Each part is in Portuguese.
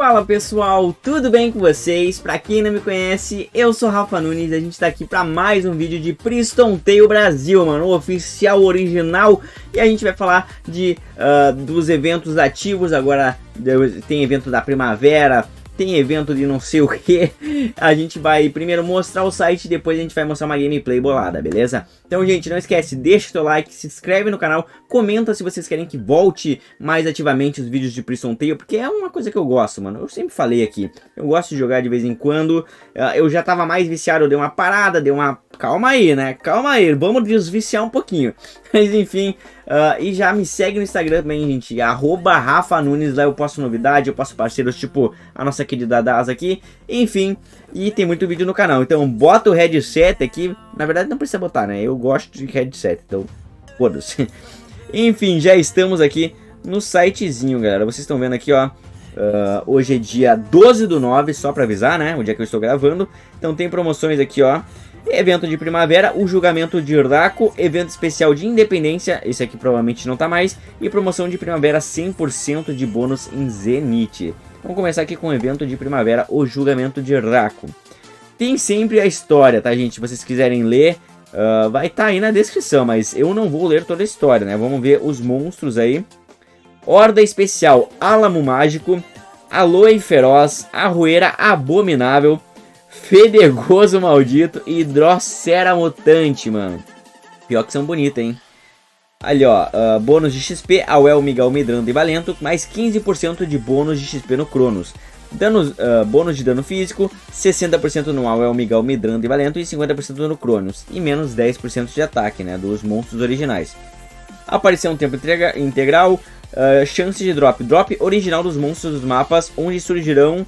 Fala pessoal, tudo bem com vocês? Pra quem não me conhece, eu sou Rafa Nunes e a gente tá aqui pra mais um vídeo de Priston Tail Brasil, mano, o oficial original. E a gente vai falar de uh, dos eventos ativos, agora tem evento da primavera, tem evento de não sei o que. A gente vai primeiro mostrar o site, depois a gente vai mostrar uma gameplay bolada, beleza? Então, gente, não esquece, deixa o seu like, se inscreve no canal, comenta se vocês querem que volte mais ativamente os vídeos de Prison Tale, porque é uma coisa que eu gosto, mano. Eu sempre falei aqui, eu gosto de jogar de vez em quando. Ah, eu já tava mais viciado, eu dei uma parada, dei uma calma aí, né? Calma aí, vamos desviciar um pouquinho. Mas enfim, uh, e já me segue no Instagram também, gente. Arroba Rafa Nunes, lá eu posto novidade, eu posto parceiros tipo a nossa querida Daz aqui. Enfim, e tem muito vídeo no canal. Então bota o headset aqui. Na verdade não precisa botar, né? Eu gosto de headset, então foda-se. Enfim, já estamos aqui no sitezinho, galera. Vocês estão vendo aqui, ó. Uh, hoje é dia 12 do 9, só pra avisar, né? O dia que eu estou gravando. Então tem promoções aqui, ó. Evento de primavera, o julgamento de Urdaco, evento especial de independência, esse aqui provavelmente não tá mais, e promoção de primavera 100% de bônus em Zenith. Vamos começar aqui com o evento de primavera, o julgamento de Urdaco. Tem sempre a história, tá gente? Se vocês quiserem ler, uh, vai estar tá aí na descrição, mas eu não vou ler toda a história, né? Vamos ver os monstros aí. Horda especial, Álamo Mágico, Aloe Feroz, Arrueira Abominável, Fedegoso Maldito e Drocera Mutante, mano. Pior que são bonitas, hein? Ali, ó, uh, bônus de XP, Awel, Miguel, Medrando e Valento, mais 15% de bônus de XP no Cronos. Danos, uh, bônus de dano físico, 60% no Awel, Miguel, Medrando e Valento e 50% no Cronos. E menos 10% de ataque, né, dos monstros originais. Aparição tempo integral, uh, chance de drop. Drop original dos monstros dos mapas, onde surgirão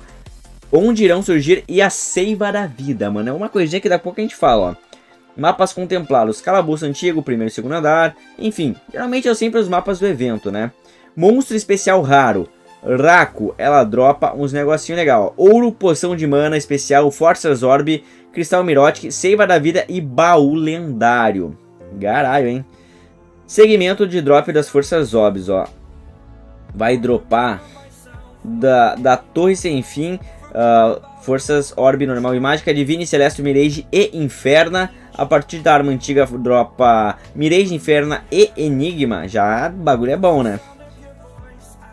Onde irão surgir e a Seiva da Vida, mano. É uma coisinha que daqui a pouco a gente fala, ó. Mapas contemplados, calabouço antigo, primeiro e segundo andar, enfim, geralmente é sempre os mapas do evento, né? Monstro especial raro, Raco, ela dropa uns negocinho legal. Ouro, poção de mana especial, Forças Orb, Cristal Mirotic, Seiva da Vida e Baú Lendário. Caralho, hein? Segmento de drop das Forças Orbs, ó. Vai dropar da, da Torre Sem Fim uh, forças Orbe Normal e Mágica, Divine, Celeste, Mirage e Inferna. A partir da arma antiga dropa Mirage, Inferna e Enigma. Já bagulho é bom, né?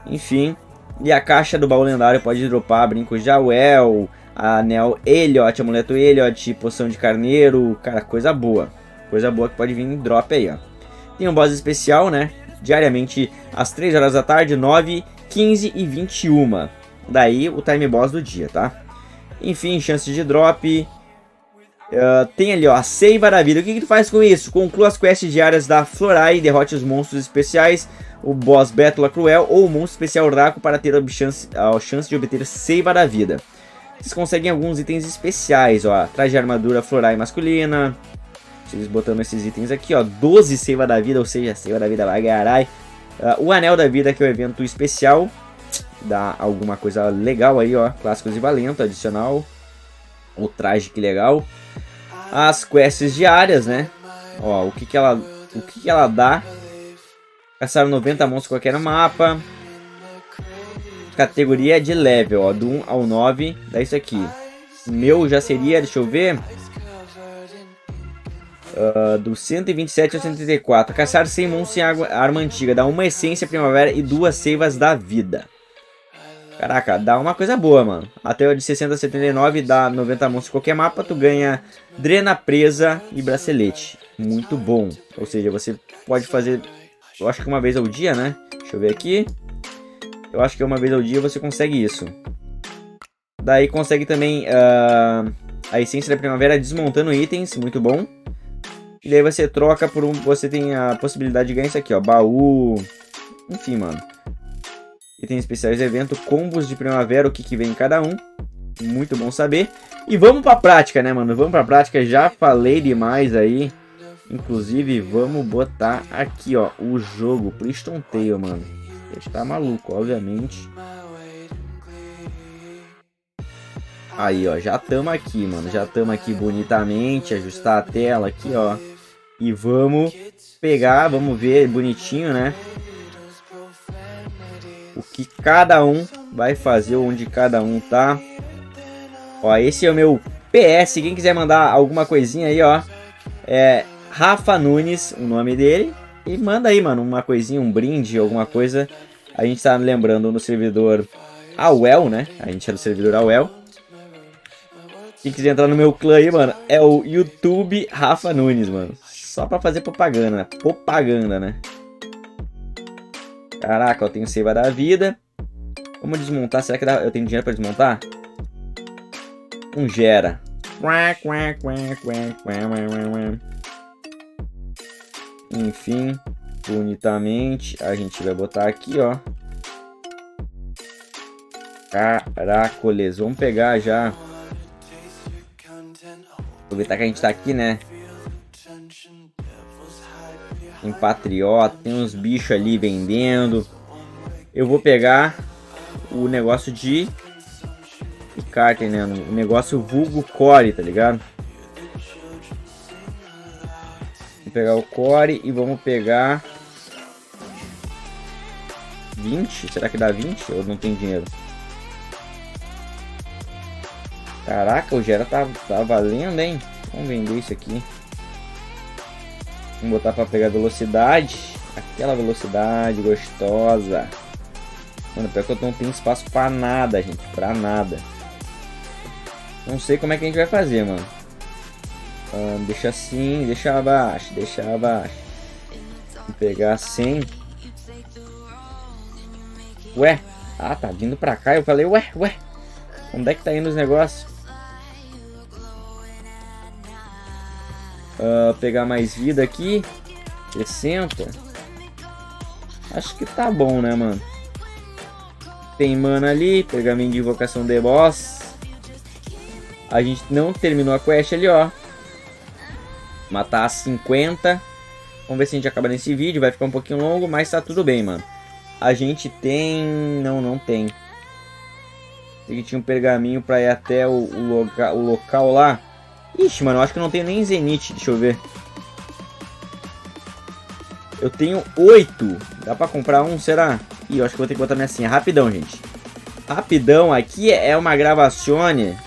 Enfim. E a caixa do baú lendário pode dropar brinco Jawel, anel Elliot, amuleto Elliot, poção de carneiro. Cara, coisa boa. Coisa boa que pode vir em drop aí, ó. Tem um boss especial, né? Diariamente às 3 horas da tarde, 9, 15 e 21. Daí o time boss do dia, tá? Enfim, chance de drop. Uh, tem ali, ó, a Seiva da Vida. O que, que tu faz com isso? Conclua as quests diárias da Florai, derrote os monstros especiais, o boss Bétula Cruel ou o monstro especial Raco para ter a chance, a chance de obter Seiva da Vida. Vocês conseguem alguns itens especiais, ó, traje de armadura Florai masculina. Vocês botando esses itens aqui, ó, 12 Seiva da Vida, ou seja, Seiva da Vida Lagarai. Uh, o Anel da Vida, que é o evento especial dá alguma coisa legal aí, ó. Clássicos e Valento, adicional. O traje que legal. As quests diárias, né? Ó, o que que ela, o que que ela dá? Caçar 90 monstros qualquer mapa. Categoria de level, ó, do 1 ao 9, dá isso aqui. Meu já seria, deixa eu ver. Uh, do 127 ao 134. Caçar 100 monstros em arma antiga. Dá uma essência primavera e duas seivas da vida. Caraca, dá uma coisa boa, mano. Até o de 60 a 79 dá 90 monstros qualquer mapa, tu ganha drena presa e bracelete. Muito bom. Ou seja, você pode fazer, eu acho que uma vez ao dia, né? Deixa eu ver aqui. Eu acho que uma vez ao dia você consegue isso. Daí consegue também uh, a essência da primavera desmontando itens, muito bom. E daí você troca por um, você tem a possibilidade de ganhar isso aqui, ó, baú. Enfim, mano. Itens especiais evento, combos de primavera, o que, que vem em cada um. Muito bom saber. E vamos pra prática, né, mano? Vamos pra prática. Já falei demais aí. Inclusive, vamos botar aqui, ó, o jogo Priston Tale, mano. Ele tá maluco, obviamente. Aí, ó, já tamo aqui, mano. Já tamo aqui bonitamente. Ajustar a tela aqui, ó. E vamos pegar, vamos ver bonitinho, né? O que cada um vai fazer onde cada um tá. Ó, esse é o meu PS. Quem quiser mandar alguma coisinha aí, ó. É Rafa Nunes, o nome dele. E manda aí, mano, uma coisinha, um brinde, alguma coisa. A gente tá lembrando no servidor Awel, né? A gente é do servidor Awel. Quem quiser entrar no meu clã aí, mano, é o YouTube Rafa Nunes, mano. Só pra fazer propaganda, né? Propaganda, né? Caraca, eu tenho seiva da vida. Vamos desmontar. Será que dá... eu tenho dinheiro pra desmontar? Um gera. Enfim, bonitamente. A gente vai botar aqui, ó. Caracoles. Vamos pegar já. Aproveitar que a gente tá aqui, né? Tem patriota, tem uns bichos ali vendendo. Eu vou pegar o negócio de Carter, né? O negócio vulgo core, tá ligado? Vou pegar o core e vamos pegar 20? Será que dá 20 ou não tem dinheiro? Caraca, o Gera tá, tá valendo, hein? Vamos vender isso aqui. Vamos botar para pegar velocidade. Aquela velocidade gostosa. Mano, pior que eu não tenho espaço para nada, gente. Pra nada. Não sei como é que a gente vai fazer, mano. Ah, deixa assim, deixa abaixo, deixa abaixo. Vou pegar 100. Ué? Ah, tá vindo pra cá. Eu falei, ué, ué. Onde é que tá indo os negócios? Uh, pegar mais vida aqui. 60. Acho que tá bom, né, mano? Tem mana ali. Pergaminho de invocação de boss. A gente não terminou a quest ali, ó. Matar 50. Vamos ver se a gente acaba nesse vídeo. Vai ficar um pouquinho longo, mas tá tudo bem, mano. A gente tem... Não, não tem. Tem que tinha um pergaminho pra ir até o, o, loca... o local lá. Ixi, mano, eu acho que não tem nem Zenith. Deixa eu ver. Eu tenho oito. Dá pra comprar um, será? Ih, eu acho que vou ter que botar minha senha. Rapidão, gente. Rapidão. Aqui é uma gravacione.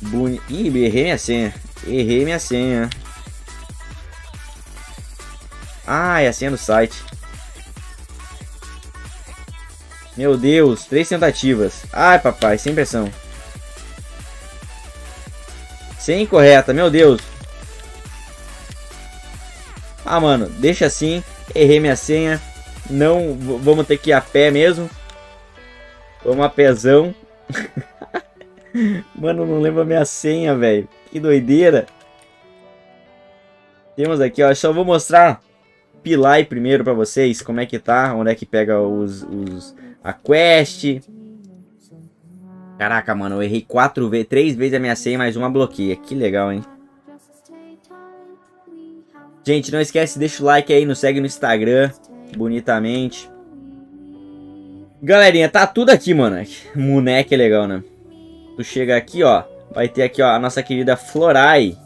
Boni... Ih, errei minha senha. Errei minha senha. Ah, é a senha do site. Meu Deus, três tentativas. Ai, papai, sem pressão. Senha incorreta, meu Deus. Ah, mano, deixa assim. Errei minha senha. Não, vamos ter que ir a pé mesmo. Vamos a pezão. mano, não lembro a minha senha, velho. Que doideira. Temos aqui, ó. Só vou mostrar Pilai primeiro pra vocês. Como é que tá. Onde é que pega os, os a quest. Caraca, mano, eu errei quatro vezes, três vezes a minha senha, mais uma bloqueia. Que legal, hein? Gente, não esquece, deixa o like aí, nos segue no Instagram, bonitamente. Galerinha, tá tudo aqui, mano. Moleque é legal, né? Tu chega aqui, ó, vai ter aqui, ó, a nossa querida Florai.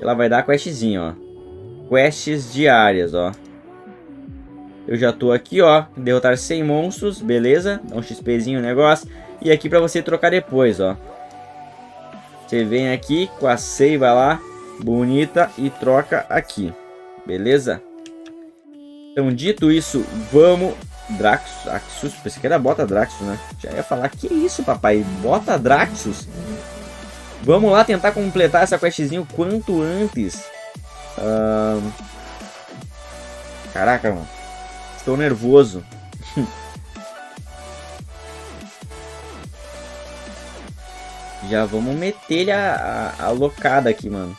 Ela vai dar questzinho, ó. Quests diárias, ó. Eu já tô aqui, ó, derrotar 100 monstros, beleza? Dá um XPzinho o negócio. E aqui para você trocar depois, ó. Você vem aqui com a seiva lá, bonita, e troca aqui. Beleza? Então, dito isso, vamos... Draxus, Axus, pensei que era Bota Draxus, né? Já ia falar, que isso, papai? Bota Draxus? Vamos lá tentar completar essa questzinho quanto antes. Caraca, mano. Estou nervoso. Já vamos meter a, a, a locada aqui, mano.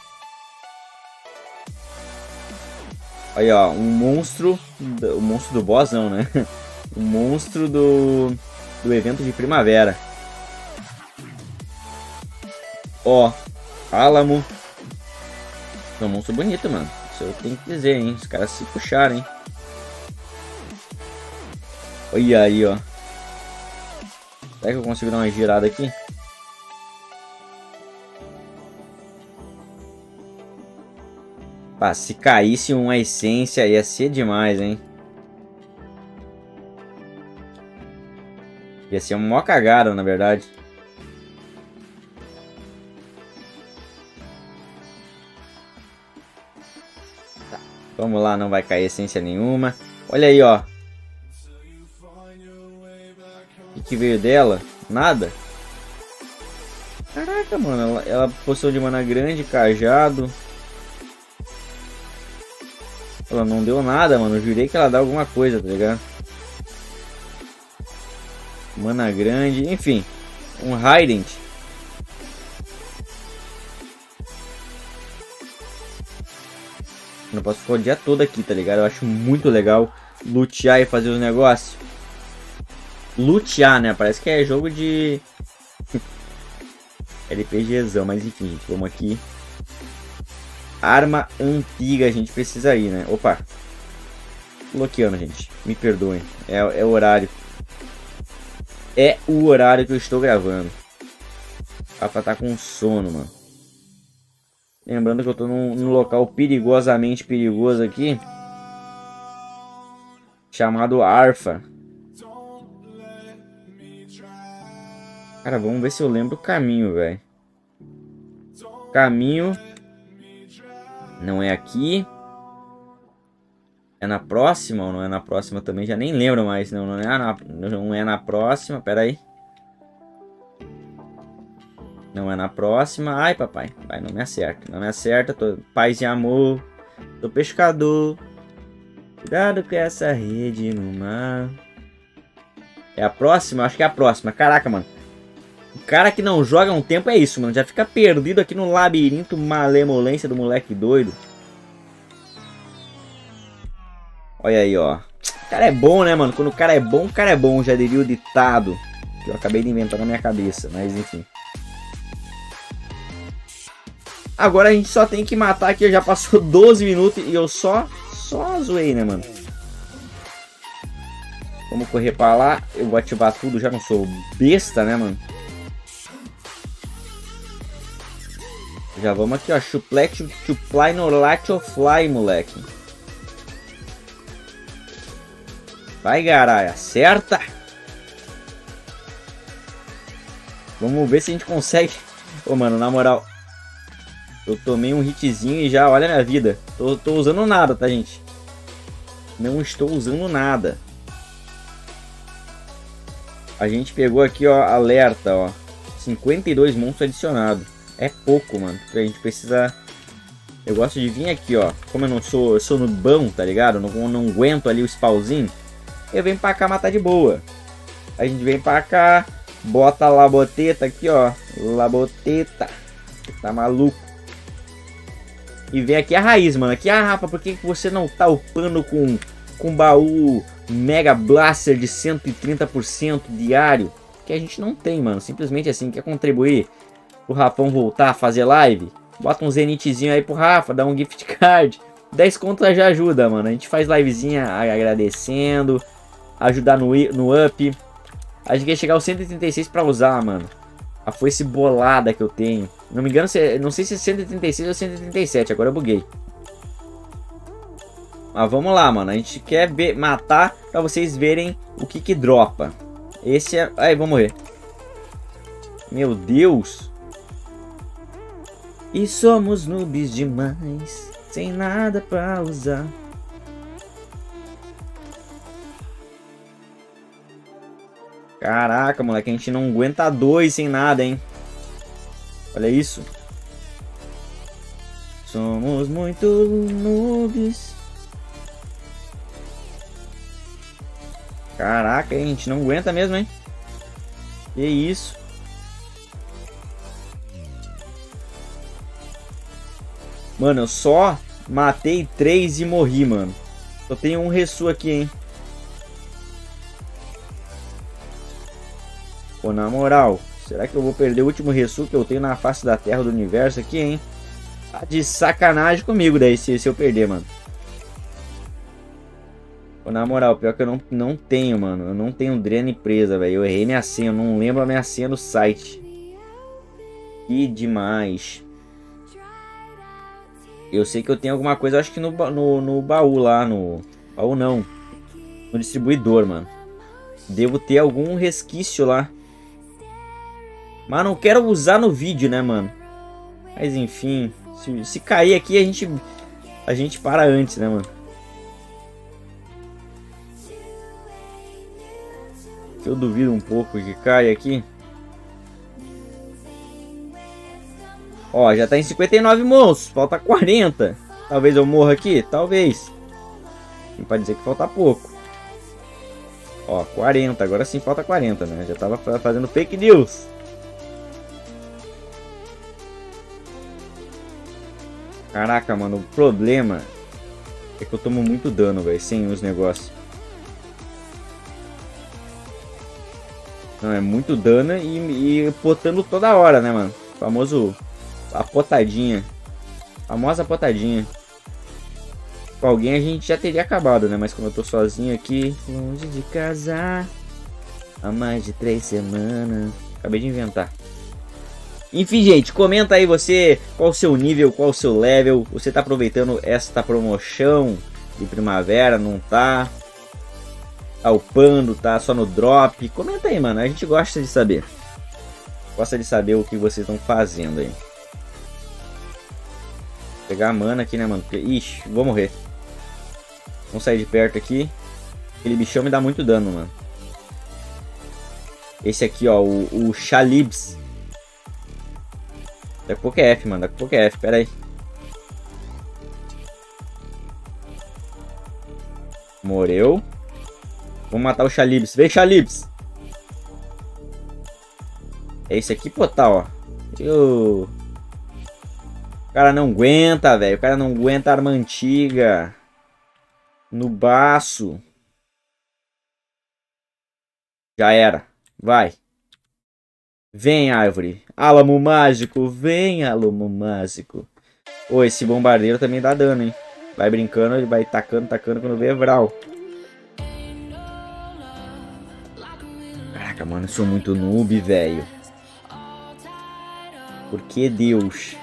Aí, ó, um monstro. O monstro do boss, né? O monstro do, do evento de primavera. Ó, Álamo. É um monstro bonito, mano. Isso eu tenho que dizer, hein? Os caras se puxaram, hein? Olha aí, ó. Será que eu consigo dar uma girada aqui? Pá, se caísse uma essência ia ser demais, hein? Ia ser uma mó cagada, na verdade. Tá, vamos lá, não vai cair essência nenhuma. Olha aí, ó. O que veio dela? Nada? Caraca, mano. Ela, ela postou de mana grande, cajado. Ela não deu nada, mano. Eu jurei que ela dá alguma coisa, tá ligado? Mana grande, enfim. Um Hydent. Eu posso ficar o dia todo aqui, tá ligado? Eu acho muito legal lutear e fazer os negócios. Lutear, né? Parece que é jogo de... LPGzão, mas enfim, gente, vamos aqui. Arma antiga a gente precisa ir, né? Opa. Bloqueando, gente. Me perdoem. É, é o horário. É o horário que eu estou gravando. Rafa tá com sono, mano. Lembrando que eu tô num, num local perigosamente perigoso aqui. Chamado Arfa. Cara, vamos ver se eu lembro o caminho, velho. Caminho. Não é aqui. É na próxima ou não é na próxima também? Já nem lembro mais. Não, não, é, na, não é na próxima. Pera aí. Não é na próxima. Ai, papai. Vai, não me acerta. Não me acerta. Tô paz e amor. Tô pescador. Cuidado com essa rede no mar. É a próxima? Acho que é a próxima. Caraca, mano. Cara que não joga um tempo é isso, mano. Já fica perdido aqui no labirinto malemolência do moleque doido. Olha aí, ó. O cara é bom, né, mano? Quando o cara é bom, o cara é bom. Já diria o ditado. Que eu acabei de inventar na minha cabeça. Mas, enfim. Agora a gente só tem que matar aqui. Já passou 12 minutos e eu só... Só zoei, né, mano? Vamos correr pra lá. Eu vou ativar tudo. Já não sou besta, né, mano? Já vamos aqui, ó. Chuplex, chuplai no fly, moleque. Vai, garaya. Acerta. Vamos ver se a gente consegue. Ô, mano, na moral. Eu tomei um hitzinho e já, olha a minha vida. Tô, tô usando nada, tá, gente? Não estou usando nada. A gente pegou aqui, ó, alerta, ó. 52 monstros adicionados. É pouco, mano. A gente precisa... Eu gosto de vir aqui, ó. Como eu não sou, eu sou no bão, tá ligado? Não, não aguento ali o spawnzinho. Eu venho pra cá matar de boa. A gente vem pra cá, bota a laboteta aqui, ó. Laboteta. Tá maluco. E vem aqui a raiz, mano. Aqui, ah, Rafa, por que você não tá upando com, com baú Mega Blaster de 130% diário? Que a gente não tem, mano. Simplesmente assim, quer contribuir o Rafão voltar a fazer live, bota um zenitzinho aí pro Rafa, dá um gift card. 10 contas já ajuda, mano. A gente faz livezinha agradecendo, ajudar no, no up. A gente quer chegar aos 136 pra usar, mano. A foice bolada que eu tenho. Não me engano, não sei se é 136 ou 137, agora eu buguei. Mas vamos lá, mano. A gente quer ver, matar pra vocês verem o que que dropa. Esse é... Aí, vou morrer. Meu Deus. E somos noobs demais, sem nada pra usar. Caraca, moleque, a gente não aguenta dois sem nada, hein? Olha isso. Somos muito noobs. Caraca, a gente não aguenta mesmo, hein? Que isso. Mano, eu só matei três e morri, mano. Só tenho um ressu aqui, hein. Pô, na moral, será que eu vou perder o último ressu que eu tenho na face da terra do universo aqui, hein? Tá de sacanagem comigo daí se, se eu perder, mano. Pô, na moral, pior que eu não, não tenho, mano. Eu não tenho drena presa, velho. Eu errei minha senha, eu não lembro a minha senha do site. Que demais. Eu sei que eu tenho alguma coisa, acho que no, no, no baú lá, no... Baú não. No distribuidor, mano. Devo ter algum resquício lá. Mas não quero usar no vídeo, né, mano? Mas enfim, se, se cair aqui a gente a gente para antes, né, mano? Eu duvido um pouco que caia aqui. Ó, já tá em 59 monstros, falta 40. Talvez eu morra aqui? Talvez. Não pode dizer que falta pouco. Ó, 40, agora sim falta 40, né? Já tava fazendo fake news. Caraca, mano, o problema é que eu tomo muito dano, velho, sem os negócios. Não, é muito dano e, e potando toda hora, né, mano? O famoso a potadinha. A famosa potadinha. Com alguém a gente já teria acabado, né? Mas como eu tô sozinho aqui, longe de casa, há mais de três semanas. Acabei de inventar. Enfim, gente, comenta aí você qual o seu nível, qual o seu level. Você tá aproveitando esta promoção de primavera, não tá? Tá upando, tá só no drop? Comenta aí, mano. A gente gosta de saber. Gosta de saber o que vocês estão fazendo aí. Pegar a mana aqui, né, mano? Porque, ixi, vou morrer. Vamos sair de perto aqui. Aquele bichão me dá muito dano, mano. Esse aqui, ó, o, o Shalibs. Daqui a pouco é F, mano. Daqui a pouco é F, pera aí. Morreu. Vamos matar o Shalibs. Vem, Shalibs. É esse aqui, pô, tá, ó. Eu... Cara não aguenta, velho. O cara não aguenta arma antiga. No baço. Já era. Vai. Vem, árvore. Álamo mágico. Vem, álamo mágico. Pô, esse bombardeiro também dá dano, hein? Vai brincando, ele vai tacando, tacando quando vê Vral. Caraca, mano, eu sou muito noob, velho. Por que Deus?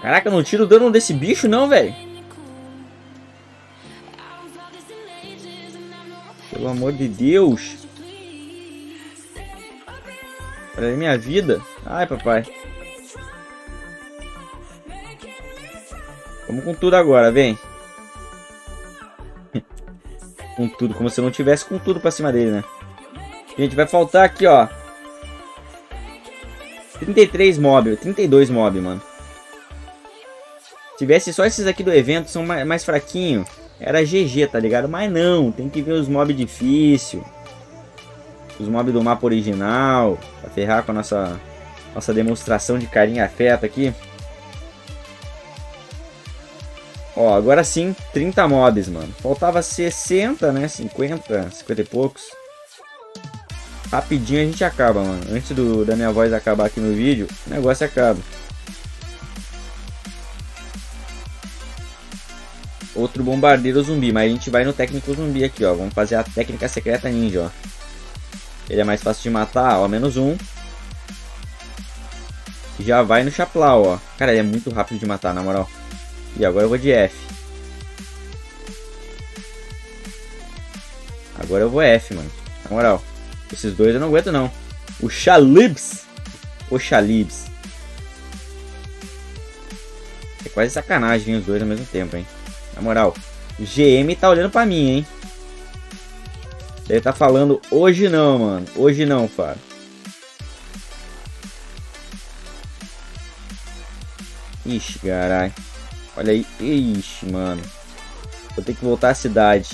Caraca, não tiro o dano desse bicho não, velho. Pelo amor de Deus. Olha minha vida. Ai, papai. Vamos com tudo agora, vem. com tudo, como se eu não tivesse com tudo pra cima dele, né? Gente, vai faltar aqui, ó. 33 mob, 32 mob, mano. Tivesse só esses aqui do evento, são mais, mais fraquinho. Era GG, tá ligado? Mas não, tem que ver os mobs difícil. Os mobs do mapa original. Pra ferrar com a nossa, nossa demonstração de carinho e afeto aqui. Ó, agora sim, 30 mobs, mano. Faltava 60, né? 50, 50 e poucos. Rapidinho a gente acaba, mano. Antes do, da minha voz acabar aqui no vídeo, o negócio acaba. Outro bombardeiro zumbi, mas a gente vai no técnico zumbi aqui, ó. Vamos fazer a técnica secreta ninja, ó. Ele é mais fácil de matar, ó, menos um. Já vai no chaplau, ó. Cara, ele é muito rápido de matar, na moral. E agora eu vou de F. Agora eu vou F, mano. Na moral. Esses dois eu não aguento, não. O Chalibs. O Chalibs. É quase sacanagem os dois ao mesmo tempo, hein. Na moral, GM tá olhando pra mim, hein? Ele tá falando, hoje não, mano. Hoje não, Fábio. Ixi, caralho. Olha aí. Ixi, mano. Vou ter que voltar à cidade.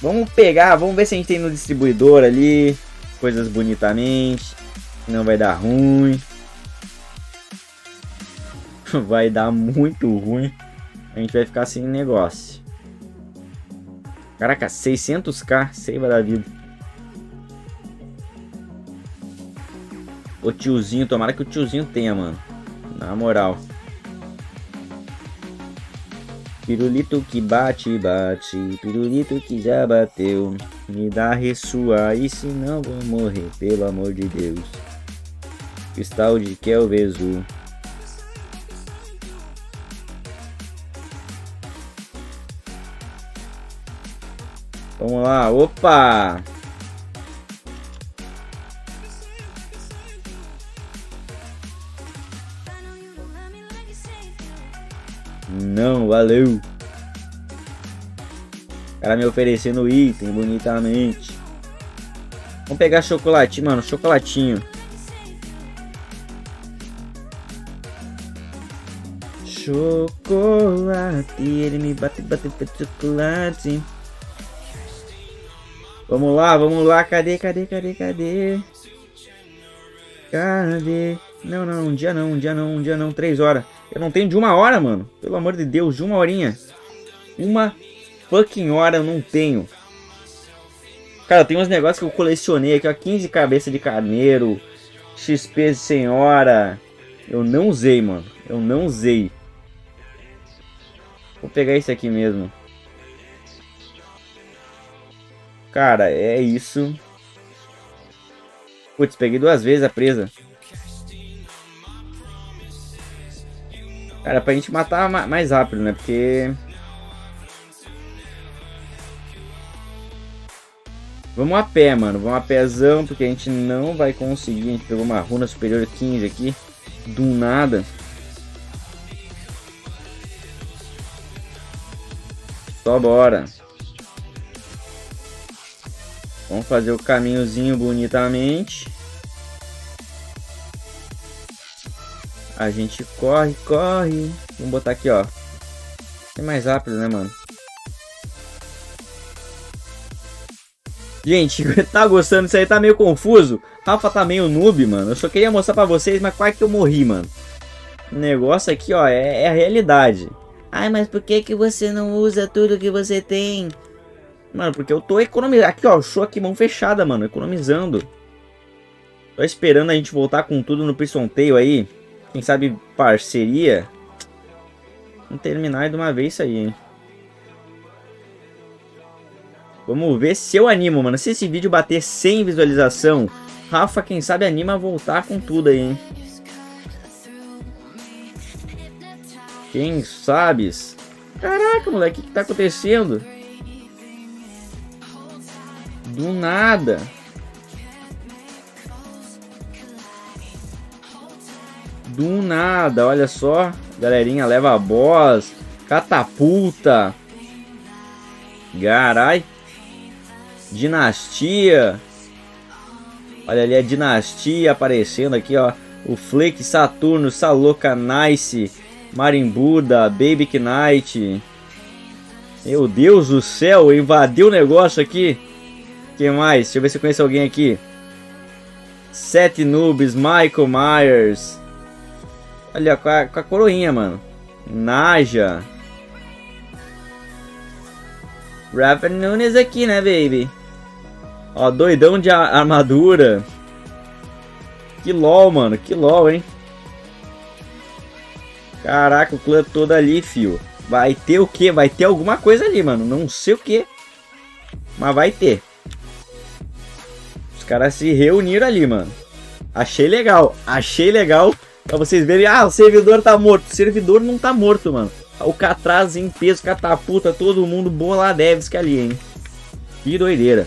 Vamos pegar, vamos ver se a gente tem no distribuidor ali. Coisas bonitamente. Não vai dar ruim. Vai dar muito ruim a gente vai ficar sem negócio. Caraca, 600k, seiva da vida. O tiozinho, tomara que o tiozinho tenha, mano. Na moral. Pirulito que bate, bate. Pirulito que já bateu. Me dá ressua e senão vou morrer, pelo amor de Deus. Cristal de Kelvezu. Vamos lá, opa! Não, valeu. Cara me oferecendo item bonitamente. Vamos pegar chocolate, mano, chocolatinho. Chocolate, ele me bate, bate, bate chocolate. Vamos lá, vamos lá, cadê, cadê, cadê, cadê? Cadê? Não, não, um dia não, um dia não, um dia não, três horas. Eu não tenho de uma hora, mano. Pelo amor de Deus, de uma horinha. Uma fucking hora eu não tenho. Cara, tem uns negócios que eu colecionei aqui, ó. 15 cabeças de carneiro. XP de senhora. Eu não usei, mano. Eu não usei. Vou pegar esse aqui mesmo. Cara, é isso. Putz, peguei duas vezes a presa. Cara, pra gente matar mais rápido, né? Porque... Vamos a pé, mano. Vamos a pézão, porque a gente não vai conseguir. A gente pegou uma runa superior 15 aqui. Do nada. Só bora. Vamos fazer o caminhozinho bonitamente. A gente corre, corre. Vamos botar aqui, ó. É mais rápido, né, mano? Gente, tá gostando disso aí? Tá meio confuso? Rafa tá meio noob, mano. Eu só queria mostrar pra vocês, mas quase que eu morri, mano. O negócio aqui, ó, é, é a realidade. Ai, mas por que que você não usa tudo que você tem? Mano, porque eu tô economizando. Aqui, ó, show aqui, mão fechada, mano. Economizando. Tô esperando a gente voltar com tudo no Prison Tail aí. Quem sabe parceria. Vamos terminar de uma vez isso aí, hein? Vamos ver se eu animo, mano. Se esse vídeo bater 100 visualização, Rafa, quem sabe anima a voltar com tudo aí, hein? Quem sabes? Caraca, moleque, o que tá acontecendo? Do nada. Do nada, olha só. Galerinha, leva a boss. Catapulta. Garai. Dinastia. Olha ali a dinastia aparecendo aqui, ó. O Flake, Saturno, Saloka, Nice, Marimbuda, Baby Knight. Meu Deus do céu, invadiu o negócio aqui. Quem mais? Deixa eu ver se eu conheço alguém aqui. Sete Noobs, Michael Myers. Olha, com a, com a coroinha, mano. Naja. Rafa Nunes aqui, né, baby? Ó, doidão de armadura. Que LOL, mano. Que LOL, hein? Caraca, o clã todo ali, fio. Vai ter o que? Vai ter alguma coisa ali, mano. Não sei o que. Mas vai ter. Caras se reuniram ali, mano. Achei legal. Achei legal Pra vocês verem, ah, o servidor tá morto. O servidor não tá morto, mano. O Catraz em peso, catapulta, todo mundo Boladevski ali, hein. Que doideira.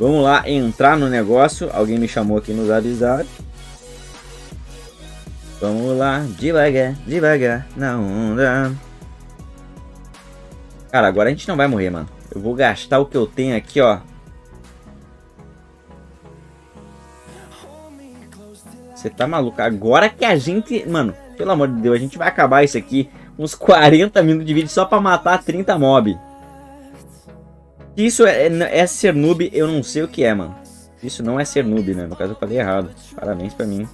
Vamos lá, entrar no negócio. Alguém me chamou aqui nos avisados. Vamos lá, devagar, devagar, na onda. Cara, agora a gente não vai morrer, mano. Eu vou gastar o que eu tenho aqui, ó. Você tá maluco? Agora que a gente... Mano, pelo amor de Deus, a gente vai acabar isso aqui. Uns 40 minutos de vídeo só pra matar 30 mob. Isso é, é, é ser noob, eu não sei o que é, mano. Isso não é ser noob, né? No caso eu falei errado. Parabéns pra mim.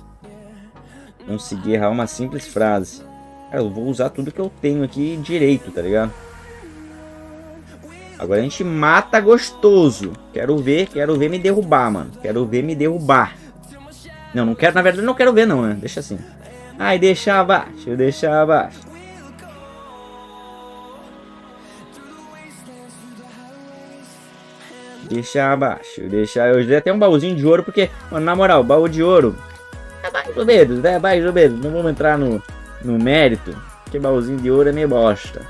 Consegui errar uma simples frase. Cara, eu vou usar tudo que eu tenho aqui direito, tá ligado? Agora a gente mata gostoso. Quero ver, quero ver me derrubar, mano. Quero ver me derrubar. Não, não quero, na verdade não quero ver não, né? Deixa assim. Ai, deixa abaixo, deixa abaixo. Deixa abaixo, deixa... Eu dei até um baúzinho de ouro, porque, mano, na moral, baú de ouro... É mais ou menos, né? Mais ou menos. Não vamos entrar no, no mérito, porque baúzinho de ouro é meio bosta.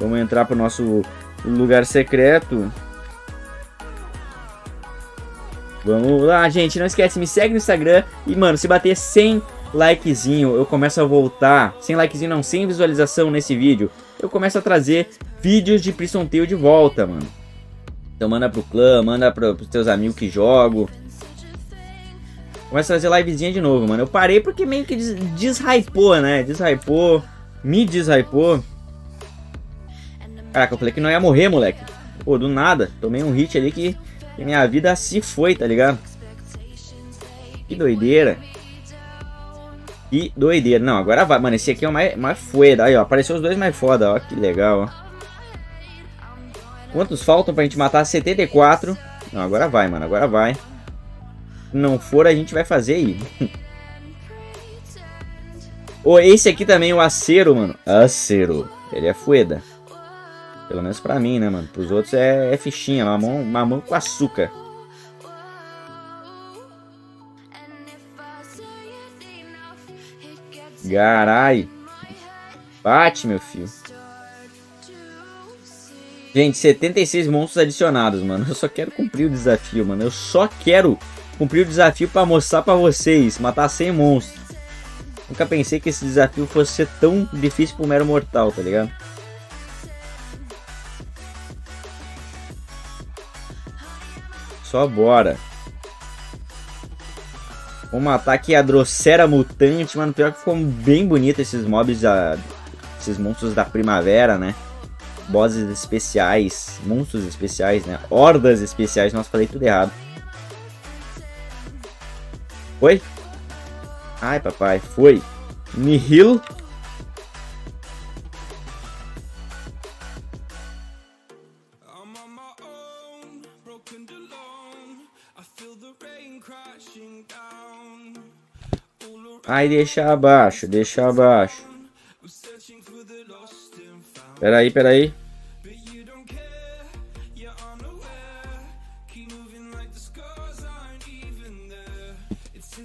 Vamos entrar pro nosso lugar secreto. Vamos lá, gente. Não esquece, me segue no Instagram. E, mano, se bater 100 likezinho, eu começo a voltar. 100 likezinho não, 100 visualização nesse vídeo. Eu começo a trazer vídeos de Prison Tale de volta, mano. Então manda pro clã, manda pro, pros teus amigos que jogam. Começa a trazer livezinha de novo, mano. Eu parei porque meio que des deshypou, né? Deshypou, me deshypou. Caraca, eu falei que não ia morrer, moleque. Pô, do nada. Tomei um hit ali que, que minha vida se foi, tá ligado? Que doideira. Que doideira. Não, agora vai. Mano, esse aqui é o mais, mais foda. Aí, ó. Apareceu os dois mais foda, ó. Que legal, ó. Quantos faltam pra gente matar? 74. Não, agora vai, mano. Agora vai. Se não for, a gente vai fazer aí. oh, esse aqui também, o acero, mano. Acero. Ele é fueda. Pelo menos pra mim, né, mano? Pros outros é, é fichinha, mamão, mamão com açúcar. Garai. Bate, meu filho. Gente, 76 monstros adicionados, mano. Eu só quero cumprir o desafio, mano. Eu só quero cumprir o desafio pra mostrar pra vocês. Matar 100 monstros. Nunca pensei que esse desafio fosse ser tão difícil pro mero mortal, tá ligado? Só bora. Vamos matar aqui a Drocera Mutante, mano. Pior que ficou bem bonito esses mobs, da, esses monstros da primavera, né? Bosses especiais, monstros especiais, né? Hordas especiais. Nossa, falei tudo errado. Foi? Ai, papai, foi. Nihil Ai, deixa abaixo, deixa abaixo. Peraí, peraí.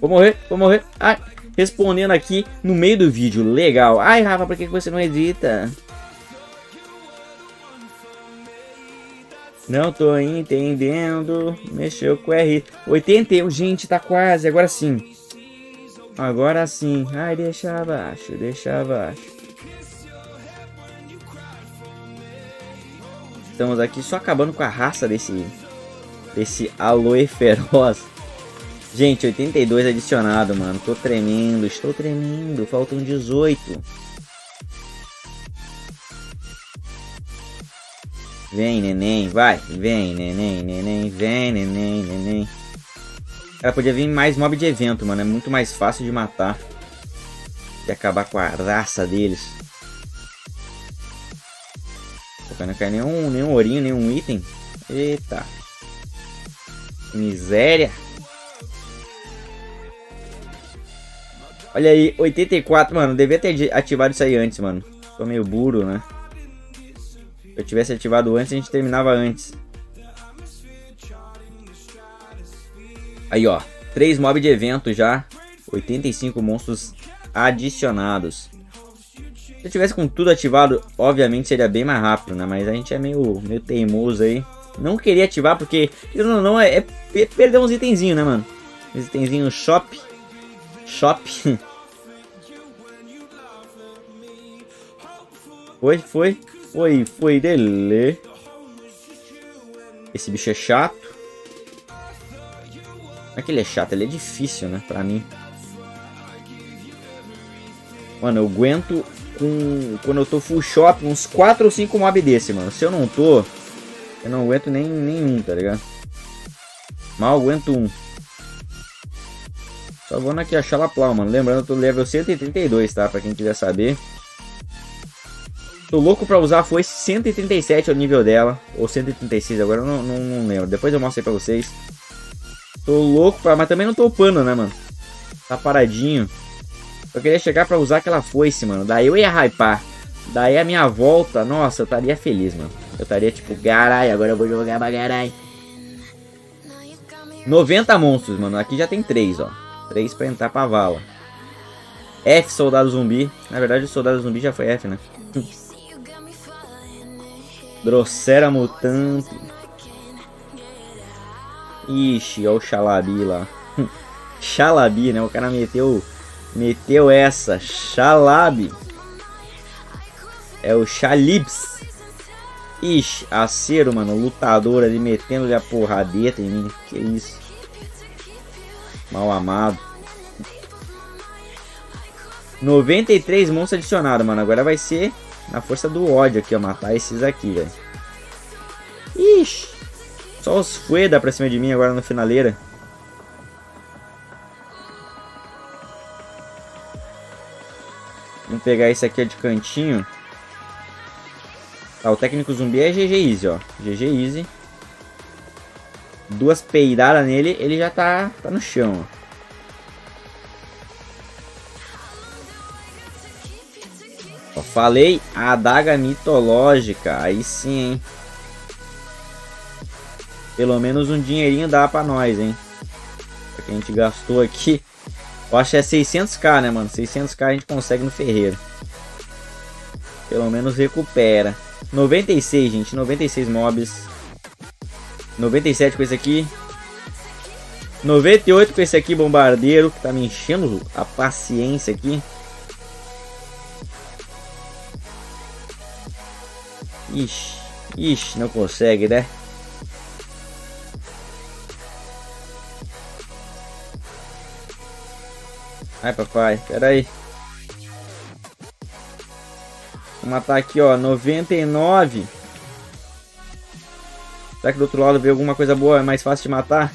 Vou morrer, vou morrer. Ai, respondendo aqui no meio do vídeo. Legal. Ai, Rafa, por que você não edita? Não tô entendendo. Mexeu com R. 81, gente, tá quase. Agora sim. Agora sim. Ai, deixa abaixo, deixa abaixo. Estamos aqui só acabando com a raça desse desse aloe feroz. Gente, 82 adicionado, mano. Tô tremendo, estou tremendo. Faltam 18. Vem, neném, vai. Vem, neném, neném, vem, neném, neném. Ela podia vir mais mob de evento, mano. É muito mais fácil de matar. E acabar com a raça deles. Pô, não cai nenhum, nenhum ourinho, nenhum item. Eita. Miséria. Olha aí, 84, mano. Devia ter ativado isso aí antes, mano. Tô meio burro, né? Se eu tivesse ativado antes, a gente terminava antes. Aí, ó. 3 mobs de evento já. 85 monstros adicionados. Se eu tivesse com tudo ativado, obviamente seria bem mais rápido, né? Mas a gente é meio, meio teimoso aí. Não queria ativar porque, não, não é, é perder uns itenzinhos, né, mano? Uns itenzinhos shop. Shop. foi, foi. Foi, foi dele. Esse bicho é chato. Não é que ele é chato, ele é difícil, né? Pra mim. Mano, eu aguento com... Quando eu tô full shop, uns 4 ou 5 mob desse, mano. Se eu não tô, eu não aguento nem nenhum, tá ligado? Mal aguento um. Só vou aqui achar a plau, mano. Lembrando, eu tô level 132, tá? Pra quem quiser saber. Tô louco pra usar foi 137 o nível dela. Ou 136, agora eu não, não, não lembro. Depois eu mostro aí pra vocês. Tô louco, pra... mas também não tô upando, né, mano? Tá paradinho. Eu queria chegar pra usar aquela foice, mano. Daí eu ia hypar. Daí a minha volta, nossa, eu estaria feliz, mano. Eu estaria tipo, garai, agora eu vou jogar bagarai. 90 monstros, mano. Aqui já tem 3, ó. 3 pra entrar pra vala. F, soldado zumbi. Na verdade, o soldado zumbi já foi F, né? Drosera mutante. Ixi, olha o Xalabi lá. Xalabi, né? O cara meteu, meteu essa. Xalabi. É o Xalibs. Ixi, acero, mano. Lutador ali metendo-lhe a porradeta em mim. Que isso. Mal amado. 93 monstros adicionados, mano. Agora vai ser na força do ódio aqui, ó. Matar esses aqui, velho. Ixi. Só os Fueda pra cima de mim agora na finaleira. Vamos pegar esse aqui de cantinho. Tá, o técnico zumbi é GG Easy, ó. GG Easy. Duas peidadas nele, ele já tá, tá no chão, ó. Ó, falei, a adaga mitológica. Aí sim, hein. Pelo menos um dinheirinho dá pra nós, hein. O que a gente gastou aqui. Eu acho que é 600k, né, mano? 600k a gente consegue no ferreiro. Pelo menos recupera. 96, gente. 96 mobs. 97 com esse aqui. 98 com esse aqui, bombardeiro. Que tá me enchendo a paciência aqui. Ixi, ixi, não consegue, né? Ai, papai, pera aí. Vou matar aqui, ó, 99. Será que do outro lado veio alguma coisa boa? É mais fácil de matar?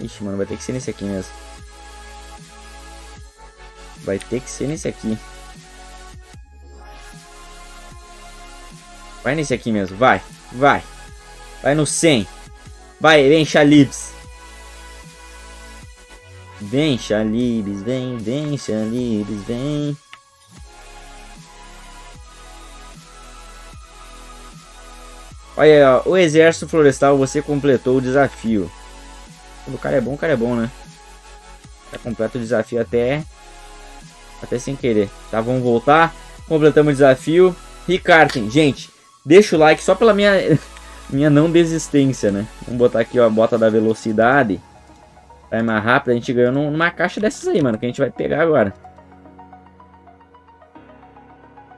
Ixi, mano, vai ter que ser nesse aqui mesmo. Vai ter que ser nesse aqui. Vai nesse aqui mesmo, vai, vai. Vai no 100. Vai, vem, Chalibs. Vem, Chalibs, vem, vem, Chalibs, vem. Olha, ó, o exército florestal, você completou o desafio. O cara é bom, o cara é bom, né? Já completa o desafio até... Até sem querer. Tá, vamos voltar. Completamos o desafio. Ricarten, gente, Deixa o like só pela minha, minha não desistência, né? Vamos botar aqui ó, a bota da velocidade. Vai mais rápido. A gente ganhou numa caixa dessas aí, mano. Que a gente vai pegar agora.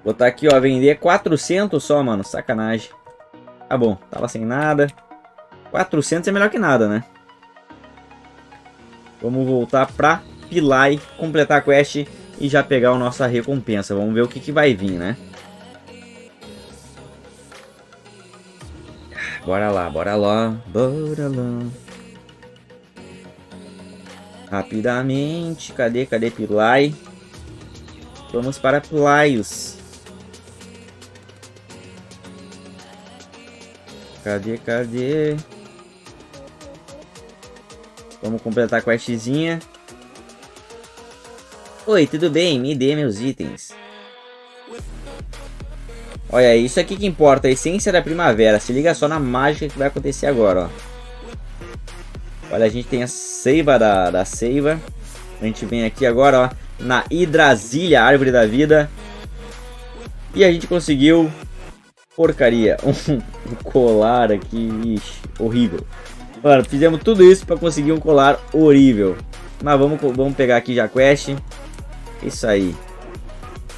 Botar aqui, ó. Vender 400 só, mano. Sacanagem. Tá bom. Tava sem nada. 400 é melhor que nada, né? Vamos voltar pra Pilai. Completar a quest e já pegar a nossa recompensa. Vamos ver o que, que vai vir, né? Bora lá, bora lá, bora lá. Rapidamente, cadê, cadê Pilai? Vamos para Pilaios. Cadê, cadê? Vamos completar a questzinha. Oi, tudo bem? Me dê meus itens. Olha, isso aqui que importa, a essência da primavera. Se liga só na mágica que vai acontecer agora, ó. Olha, a gente tem a seiva da, da seiva. A gente vem aqui agora, ó, na Hidrasilha, árvore da vida. E a gente conseguiu, porcaria, um, colar aqui, ixi, horrível. Mano, fizemos tudo isso para conseguir um colar horrível. Mas vamos, vamos pegar aqui já a quest. Isso aí.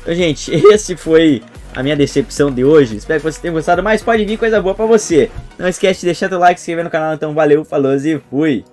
Então, gente, esse foi a minha decepção de hoje. Espero que vocês tenham gostado, mas pode vir coisa boa pra você. Não esquece de deixar teu like, se inscrever no canal. Então valeu, falou e fui!